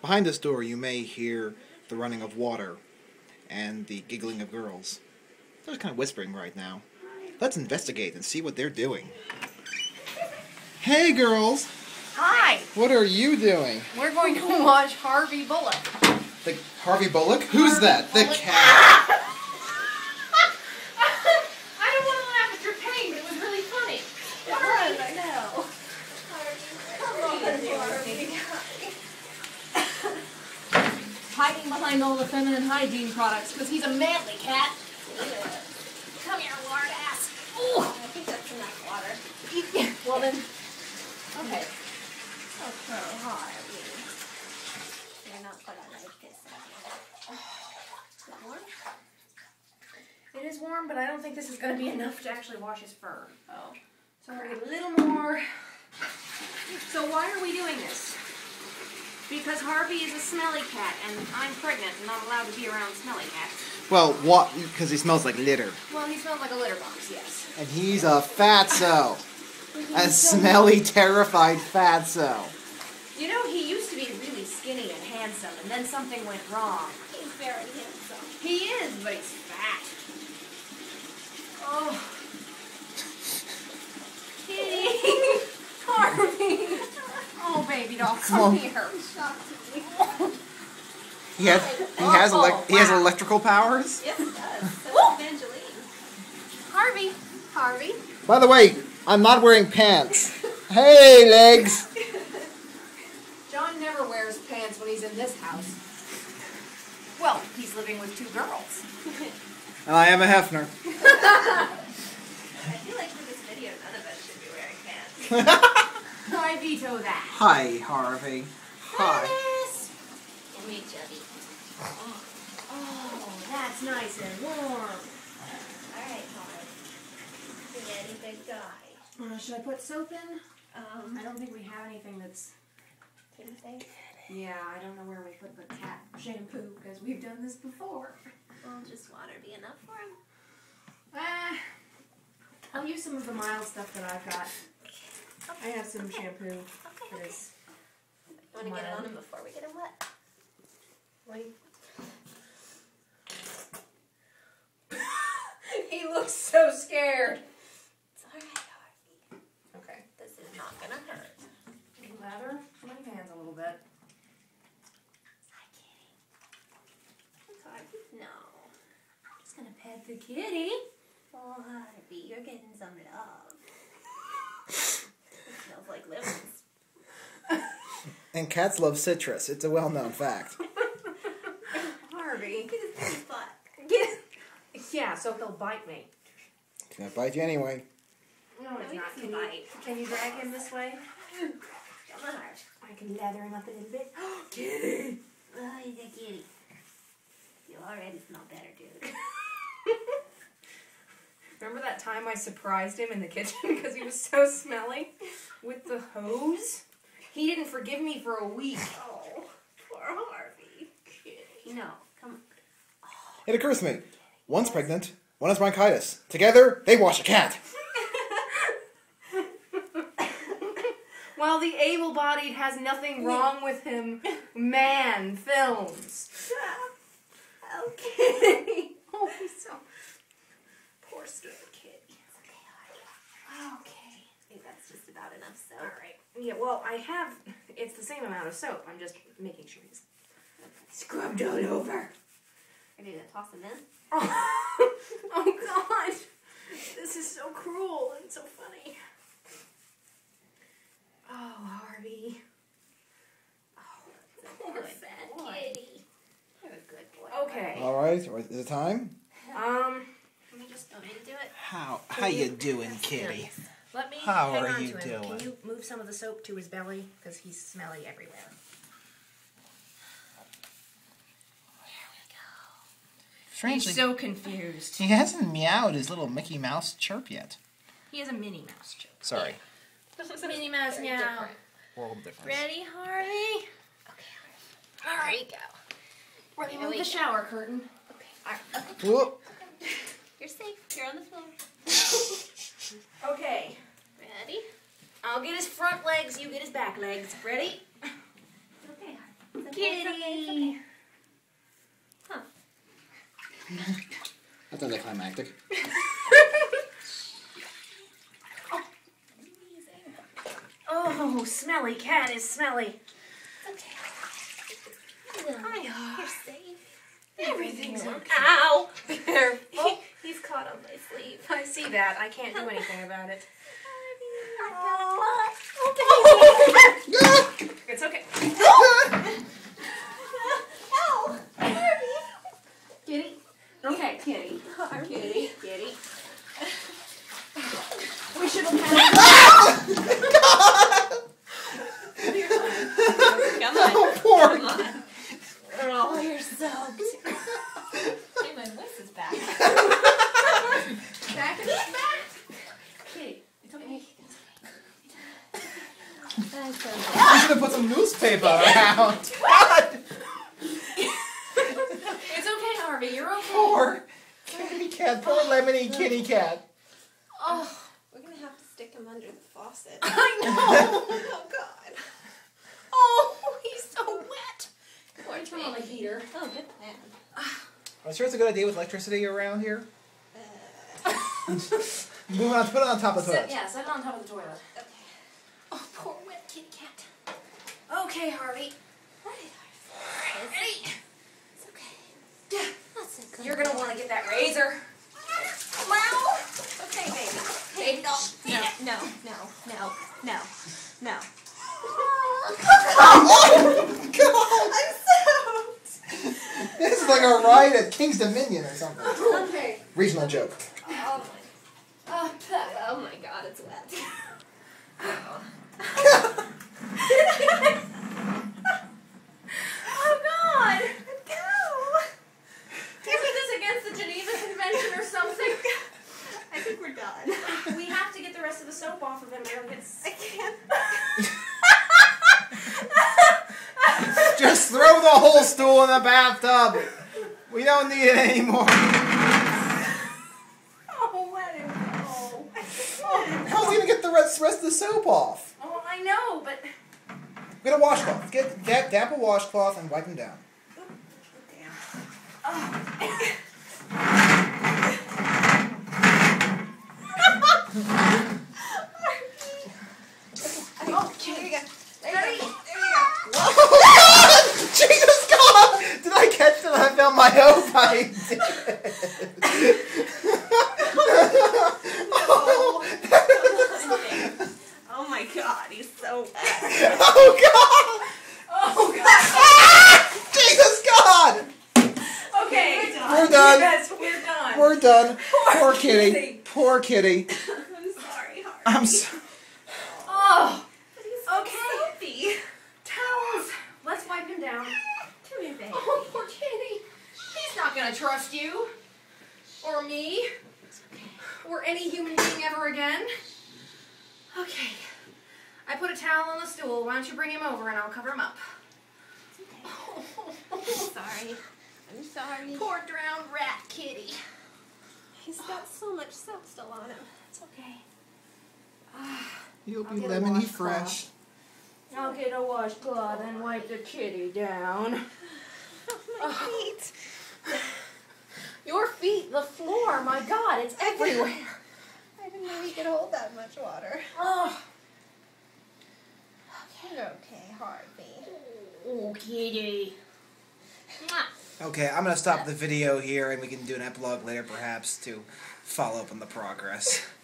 Behind this door, you may hear the running of water and the giggling of girls. They're kind of whispering right now. Let's investigate and see what they're doing. Hey, girls! Hi, What are you doing? we're going to watch Harvey Bullock. The Harvey Bullock? Who's that? The cat. I don't want to laugh at your pain, but it was really funny. It was, I know. All the feminine hygiene products because he's a manly cat. Come here, lard ass. Ooh. I think that's enough water. Well then, okay. Okay, Harvey. You're not gonna like this. Is it is warm, but I don't think this is going to be enough to actually wash his fur. Oh. So we're a little more. So why are we doing this? Because Harvey is a smelly cat, and I'm pregnant and I'm not allowed to be around smelly cats. Well, what? Because he smells like litter. Well, he smells like a litter box, yes. And he's a fatso. A smelly, terrified fatso. You know, he used to be really skinny and handsome, and then something went wrong. He's very handsome. He is, but he's fat. Oh. Kitty! Harvey! Oh, baby doll, come Come on. here. Me. He has he has elec- he has electrical powers. Yes, it does. So does Evangeline. Harvey! Harvey. By the way, I'm not wearing pants. Hey, legs. John never wears pants when he's in this house. Well, he's living with two girls. And I am a Hefner. I feel like for this video, none of us should be wearing pants. I veto that. Hi, Harvey. Hi. Dennis! Give me chubby. Oh, that's nice and warm. Alright, Harvey. Spaghetti big guy. Uh, should I put soap in? Um, I don't think we have anything that's. kitty thing. Yeah, I don't know where we put the cat shampoo because we've done this before. Will just water be enough for him? Uh, I'll use some of the mild stuff that I've got. I have some shampoo Okay, that okay. is. Want to get it on him before we get him wet? Wait. he looks so scared. It's alright, Harvey. Okay. This is not gonna hurt. Lather my hands a little bit. Hi, kitty. It's Harvey. No. I'm just gonna pet the kitty. Oh, Harvey, you're getting some love. It smells like lemons. And cats love citrus. It's a well-known fact. Harvey. Get his butt. Get. Yeah, so he'll bite me. He's gonna bite you anyway. No, No, it's not. doesn't Can you, bite. can you drag him this way? Come on, I can lather him up a little bit. kitty. Oh, he's a kitty. You already smell better, dude. Remember that time I surprised him in the kitchen because he was so smelly with the hose? He didn't forgive me for a week. Oh, poor Harvey. Kitty. No, come It occurs to me. One's pregnant, one has bronchitis. Together, they wash a cat. Well, the able-bodied has nothing wrong with him. Man, films. Okay. Oh, he's so poor scared kid. okay, Harvey. Okay. I think that's just about enough soap. All right. Yeah. Well, I have. It's the same amount of soap. I'm just making sure he's scrubbed all over. Ready to toss him in? Oh, oh God! This is so cruel and so funny. Oh, Harvey. Oh, Poor good fat boy. kitty. You're a good boy. Okay. All right. Is it time? Um, Let me just want me to do it. How how you doing, Kitty? Let How hang are on you to him. doing? Can you move some of the soap to his belly because he's smelly everywhere? There we go. Strangely, He's so confused. he hasn't meowed his little Mickey Mouse chirp yet. He has a Minnie Mouse chirp. Sorry. Minnie Mouse Very now. different. World difference. Ready, Harvey? Okay. All right, go. Let me Here move we the go. shower curtain. Okay. All right. Okay. Whoop. You're safe. You're on the floor. Okay. Ready? I'll get his front legs, you get his back legs. Ready? Okay, Harvey. It's okay. kitty. Huh. That's anticlimactic. Amazing. Oh, smelly cat is smelly. It's okay. Hi, You're safe. Everything's okay. Ow! There. He, he's caught on my sleeve. I see that. I can't do anything about it. 哈哈 Harvey. You're okay. Poor kitty cat. Poor lemony kitty cat. Oh, We're gonna have to stick him under the faucet. I know. oh God. Oh, he's so wet. Poor Turn on the heater. Oh, good plan. I'm sure it's a good idea with electricity around here. Uh, Move on, put it on top of the Set, toilet. yeah, set it on top of the toilet. okay. Oh, poor wet kitty cat. Okay, Harvey. Ready? Ready? It's okay. That's a good You're gonna want to get that razor. Wow. Okay, baby. Baby doll. No, no, no, no, no, no. Oh, God! I'm soaked. This is like a ride at King's Dominion or something. Okay. Regional joke. Oh my. Oh, oh my God, it's wet. Oh God! Go. Isn't this against the Geneva Convention or something? I think we're done. we have to get the rest of the soap off of him. Or he'll get s- I can't. Just throw the whole stool in the bathtub. We don't need it anymore. Oh, let him go. How's he gonna get the rest, rest of the soap off? Oh, I know, but Get a washcloth. Get dap, dap a washcloth and wipe them down. Damn. Oh, here you go. There Ready? you go. There you go. Jesus God! Did I catch that? I hope I did. Oh my God, he's so bad. oh God! oh God. Ah! Jesus God! Okay, We're done. Yes, we're done. We're done. Poor kitty. kitty. Poor kitty. I'm sorry, Harvey. I'm so. oh, But he's Okay. towels. Let's wipe him down. Come here, baby. Oh, poor kitty. He's not gonna trust you. Or me. Or any human being ever again. Okay. I put a towel on the stool. Why don't you bring him over and I'll cover him up? I'm sorry. I'm sorry. Poor drowned rat kitty. He's got so much soap still on him. It's okay. You'll I'll be lemony fresh. I'll get a washcloth and wipe the kitty down. Oh, my feet. Your feet, the floor, my God, it's everywhere. I didn't know you could hold that much water. Oh, You're okay, Harvey. oh kitty. Okay, I'm gonna stop the video here, and we can do an epilogue later, perhaps, to follow up on the progress. Poor fat cat.